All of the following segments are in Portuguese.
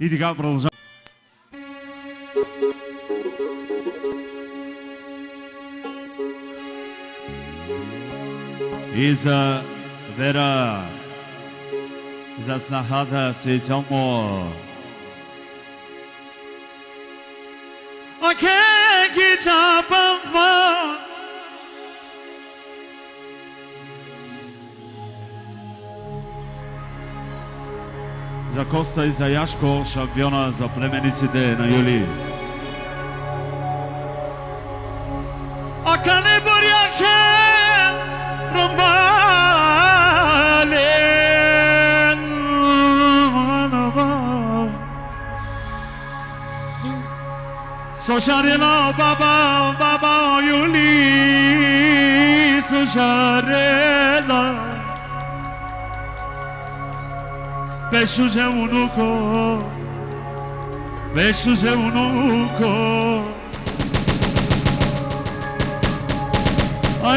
И така продължаваме. И за Вера, за снахата специално. Окей, гита za Kosta i za Jaško, šampiona za plemenici D na Juliji. Akane Borjake, Romalen, Sošarjeno, baba, baba, Juliji, Sošarjeno. Πέσους εουνούκο Πέσους εουνούκο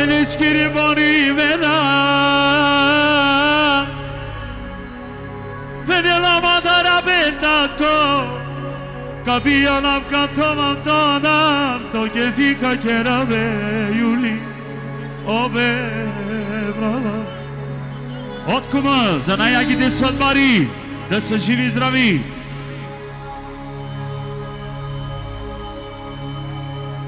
Αινείς κύριε Μόνη Βέλα Παιδιά λάμα τα ραπέντα κο Καπία λαμκα το μαντώνα Το κεφίκα και ραβέ Ιουλί Ωπε βραβά од кума за најагите сватбари да се живи здрави.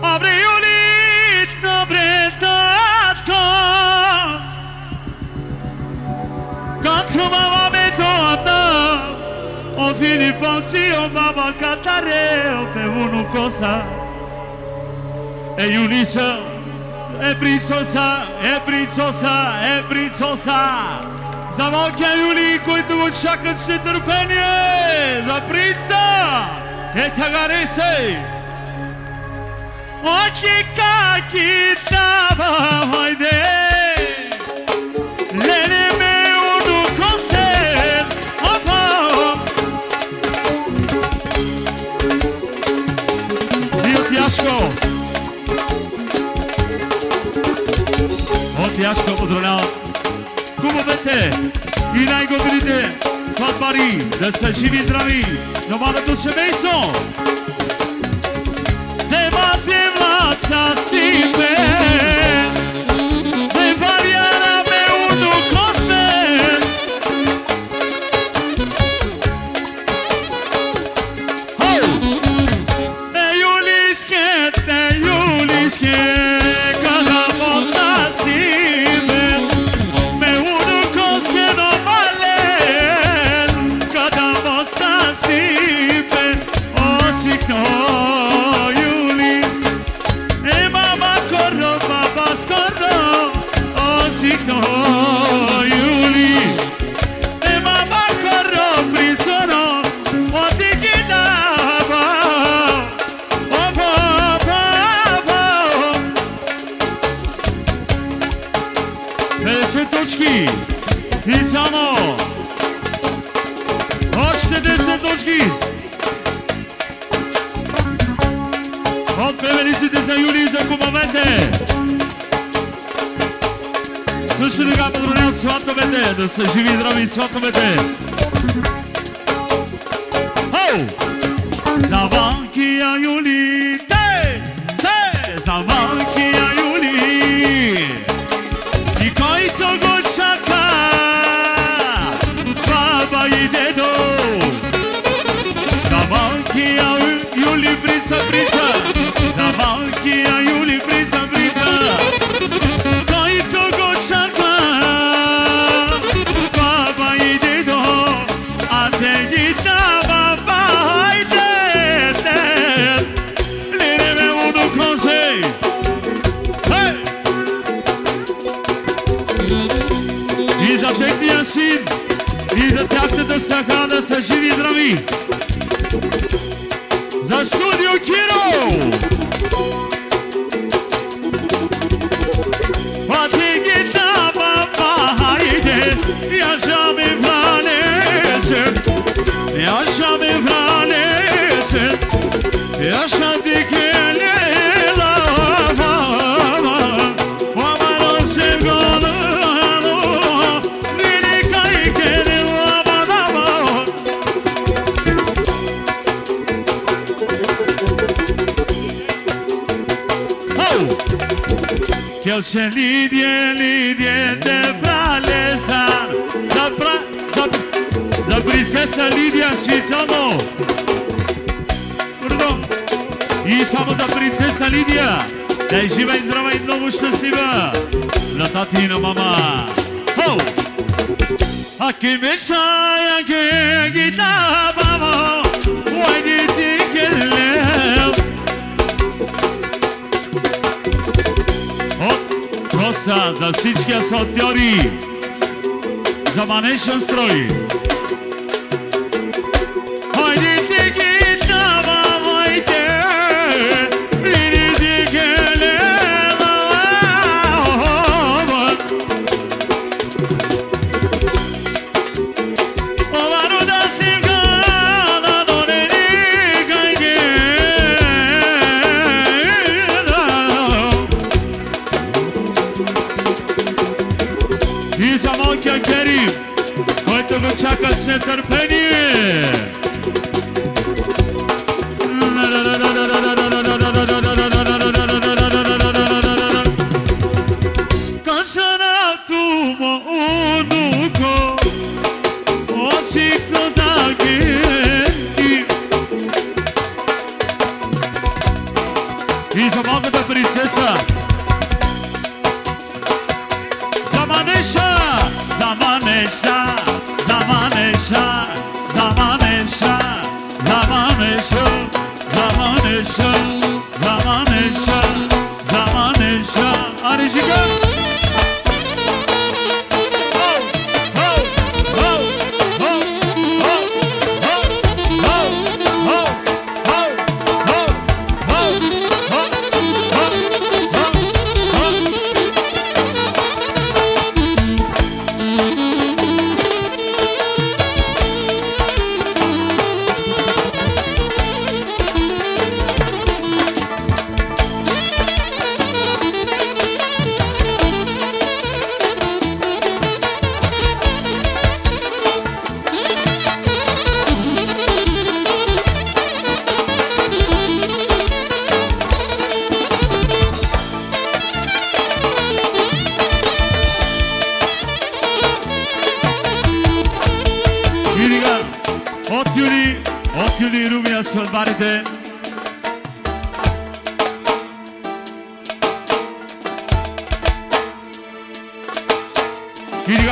Абре Јулит, добре татко, като мама ме тоа о Филипповци, о мама Катаре, о певуну коса, е Јуниса, е принцоса, е принцоса, е принцоса. За малкия Юли, които го чакат с нетърпение За принца Е тагаре се Оки каки дава, хайде Леле ме уну косен Опа И от Яшко От Яшко Кумовете, и најгодните сватбари, да се живи здрави, новадото семејство! точки и само. Още 10 точки. Од певениците за Јули и за кумовете Слушай да га поздравлявам сватовете, да се живи и здрави сватовете. Оу! за Јули, те, за завалкија Јули. И кој го Prița, brisa The studiju Kirov! Jelče lidje, lidje te pralesa Zapra, zap, za princesa Lidija švicamo Pardon samo za princesa Lidija Da je živa i zdrava i mnogo šťastljiva Na tati i na mama Ho! Aki mešaj, aki gitara, babo за всички асалтьори, за манешен строј, Ramon Kiakeri, hoje eu vou te acasetar peninha.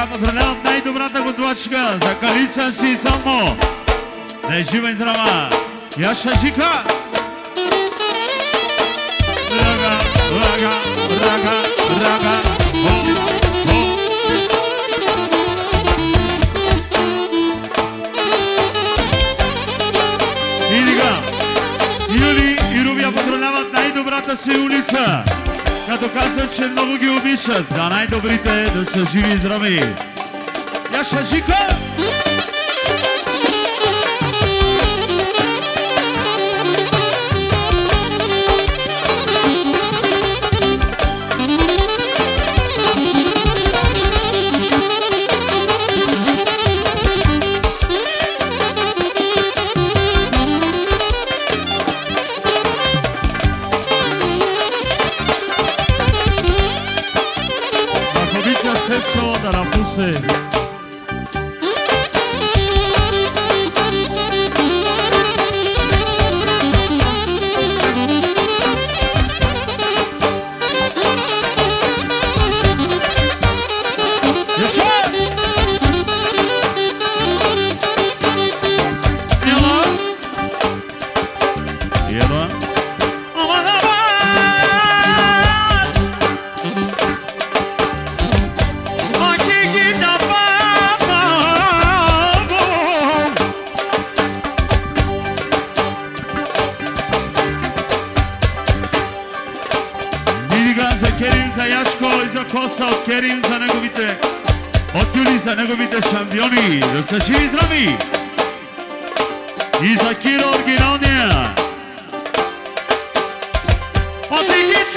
Ирига поздравлявам най-добрата за Калица си само. Да е жива и здрава. Яша Жика. večer, za najdobrite, da se živi zdravi. Ja še žiko! 是 и за Коста от Керим, за неговите от Юли, за неговите шампиони, да са живи и здрави! И за Киро оригиналния! От Египет!